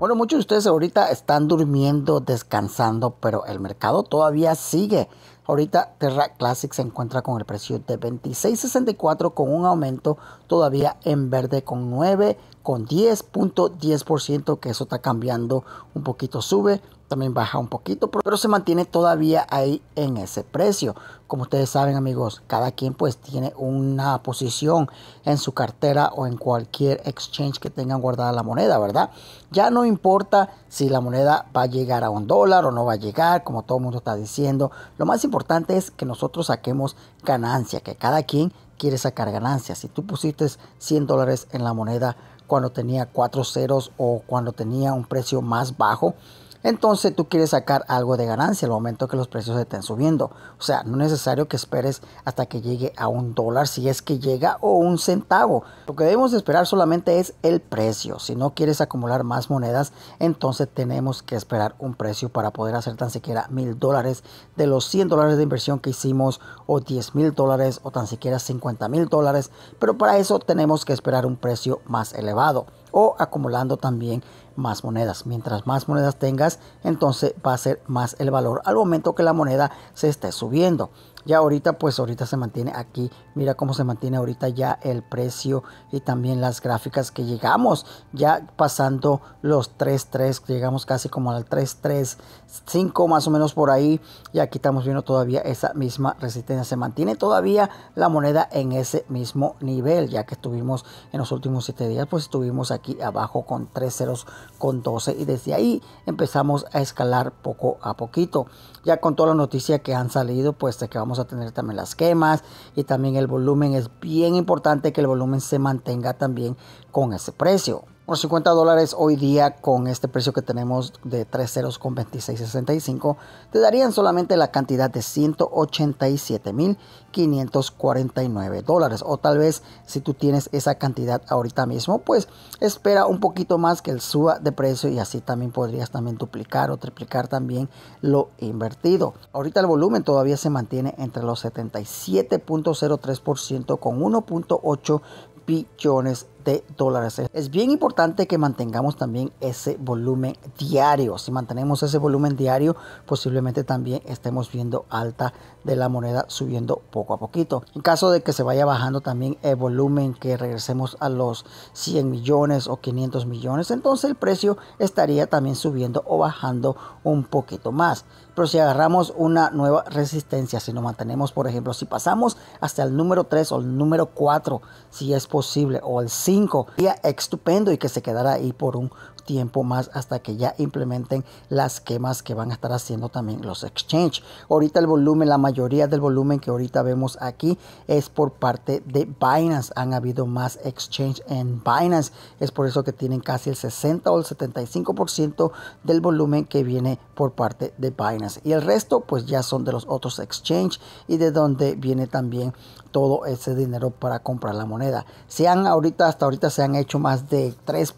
Bueno, muchos de ustedes ahorita están durmiendo, descansando, pero el mercado todavía sigue. Ahorita Terra Classic se encuentra con el precio de 26.64 con un aumento todavía en verde con 9 con 10.10% que eso está cambiando un poquito sube también baja un poquito, pero se mantiene todavía ahí en ese precio. Como ustedes saben amigos, cada quien pues tiene una posición en su cartera o en cualquier exchange que tengan guardada la moneda, ¿verdad? Ya no importa si la moneda va a llegar a un dólar o no va a llegar, como todo el mundo está diciendo. Lo más importante es que nosotros saquemos ganancia, que cada quien quiere sacar ganancias. Si tú pusiste 100 dólares en la moneda cuando tenía cuatro ceros o cuando tenía un precio más bajo, entonces tú quieres sacar algo de ganancia al momento que los precios estén subiendo. O sea, no es necesario que esperes hasta que llegue a un dólar si es que llega o un centavo. Lo que debemos esperar solamente es el precio. Si no quieres acumular más monedas, entonces tenemos que esperar un precio para poder hacer tan siquiera mil dólares de los 100 dólares de inversión que hicimos o 10 mil dólares o tan siquiera 50 mil dólares. Pero para eso tenemos que esperar un precio más elevado o acumulando también más monedas. Mientras más monedas tengas, entonces va a ser más el valor al momento que la moneda se esté subiendo. Ya ahorita, pues ahorita se mantiene aquí. Mira cómo se mantiene ahorita ya el precio y también las gráficas que llegamos. Ya pasando los 3.3, llegamos casi como al 3.3.5 más o menos por ahí. Y aquí estamos viendo todavía esa misma resistencia. Se mantiene todavía la moneda en ese mismo nivel. Ya que estuvimos en los últimos 7 días, pues estuvimos aquí abajo con 3 ceros con 12. Y desde ahí empezamos a escalar poco a poquito. Ya con toda la noticia que han salido, pues de que vamos a tener también las quemas y también el volumen. Es bien importante que el volumen se mantenga también con ese precio por 50 dólares hoy día con este precio que tenemos de 3 ceros con 26.65 te darían solamente la cantidad de 187.549 dólares. O tal vez si tú tienes esa cantidad ahorita mismo pues espera un poquito más que el suba de precio y así también podrías también duplicar o triplicar también lo invertido. Ahorita el volumen todavía se mantiene entre los 77.03% con 1.8 billones de dólares. Es bien importante que mantengamos también ese volumen diario. Si mantenemos ese volumen diario, posiblemente también estemos viendo alta de la moneda subiendo poco a poquito. En caso de que se vaya bajando también el volumen, que regresemos a los 100 millones o 500 millones, entonces el precio estaría también subiendo o bajando un poquito más. Pero si agarramos una nueva resistencia, si nos mantenemos, por ejemplo, si pasamos hasta el número 3 o el número 4, si es posible, o el 5, sería estupendo y que se quedara ahí por un tiempo más hasta que ya implementen las quemas que van a estar haciendo también los exchange. Ahorita el volumen, la mayoría del volumen que ahorita vemos aquí es por parte de Binance. Han habido más exchange en Binance. Es por eso que tienen casi el 60 o el 75% del volumen que viene por parte de Binance. Y el resto pues ya son de los otros exchange y de donde viene también todo ese dinero para comprar la moneda. Se han ahorita, hasta ahorita se han hecho más de 3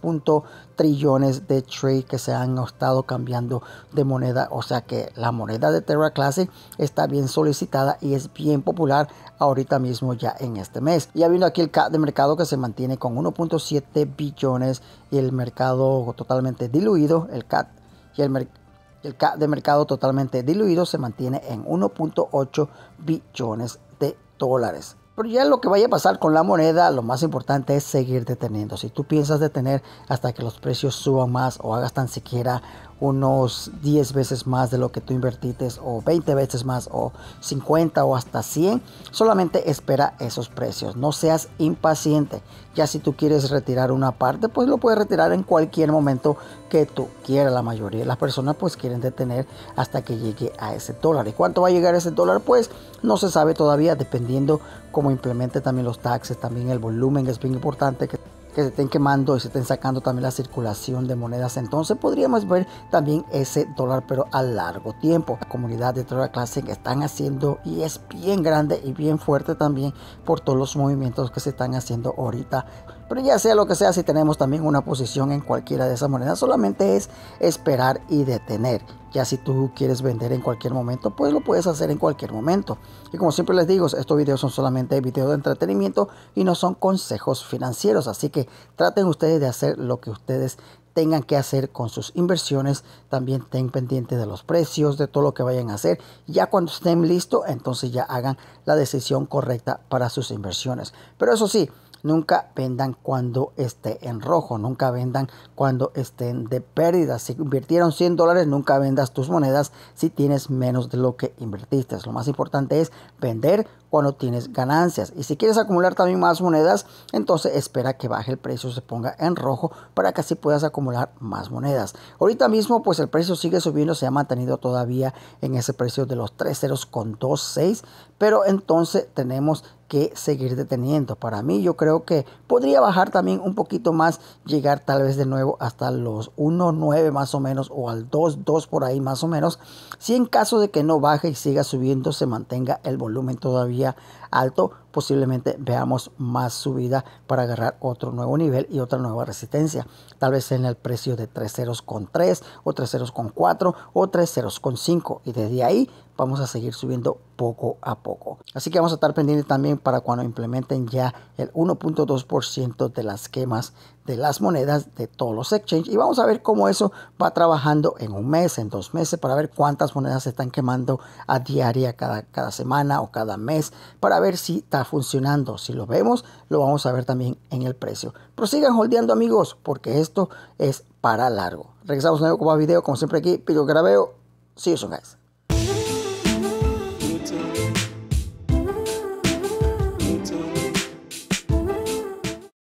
trillones de trade que se han estado cambiando de moneda. O sea que la moneda de Terra Classic está bien solicitada y es bien popular ahorita mismo ya en este mes. Ya viendo aquí el CAT de mercado que se mantiene con 1.7 billones y el mercado totalmente diluido, el CAT y el CAT de mercado totalmente diluido se mantiene en 1.8 billones de dólares. Pero ya lo que vaya a pasar con la moneda, lo más importante es seguir deteniendo. Si tú piensas detener hasta que los precios suban más o hagas tan siquiera unos 10 veces más de lo que tú invertiste o 20 veces más o 50 o hasta 100, solamente espera esos precios. No seas impaciente. Ya si tú quieres retirar una parte, pues lo puedes retirar en cualquier momento que tú quieras. La mayoría de las personas pues quieren detener hasta que llegue a ese dólar. ¿Y cuánto va a llegar ese dólar? Pues no se sabe todavía dependiendo cómo implemente también los taxes, también el volumen es bien importante que que se estén quemando y se estén sacando también la circulación de monedas. Entonces podríamos ver también ese dólar, pero a largo tiempo. La comunidad de Terra Classic están haciendo y es bien grande y bien fuerte también por todos los movimientos que se están haciendo ahorita Pero ya sea lo que sea, si tenemos también una posición en cualquiera de esas monedas, solamente es esperar y detener. Ya si tú quieres vender en cualquier momento, pues lo puedes hacer en cualquier momento. Y como siempre les digo, estos videos son solamente videos de entretenimiento y no son consejos financieros. Así que traten ustedes de hacer lo que ustedes tengan que hacer con sus inversiones. También estén pendientes de los precios, de todo lo que vayan a hacer. Ya cuando estén listos, entonces ya hagan la decisión correcta para sus inversiones. Pero eso sí, Nunca vendan cuando esté en rojo, nunca vendan cuando estén de pérdida. Si invirtieron 100 dólares, nunca vendas tus monedas si tienes menos de lo que invertiste. Lo más importante es vender cuando tienes ganancias. Y si quieres acumular también más monedas, entonces espera que baje el precio, se ponga en rojo para que así puedas acumular más monedas. Ahorita mismo pues el precio sigue subiendo, se ha mantenido todavía en ese precio de los 3 ceros con 2.6, pero entonces tenemos que seguir deteniendo. Para mí yo creo que podría bajar también un poquito más, llegar tal vez de nuevo hasta los 1.9 más o menos o al 2.2 por ahí más o menos. Si en caso de que no baje y siga subiendo, se mantenga el volumen todavía alto, posiblemente veamos más subida para agarrar otro nuevo nivel y otra nueva resistencia. Tal vez en el precio de 3 ceros con 3 o 3 ceros con 4 o 3 ceros con 5 y desde ahí vamos a seguir subiendo poco a poco. Así que vamos a estar pendientes también para cuando implementen ya el 1.2% de las quemas de las monedas de todos los exchanges y vamos a ver cómo eso va trabajando en un mes, en dos meses para ver cuántas monedas se están quemando a diaria cada, cada semana o cada mes para ver si funcionando. Si lo vemos, lo vamos a ver también en el precio. Prosigan holdeando amigos porque esto es para largo. Regresamos nuevo con más video como siempre aquí, Pico Grabeo. See you soon guys.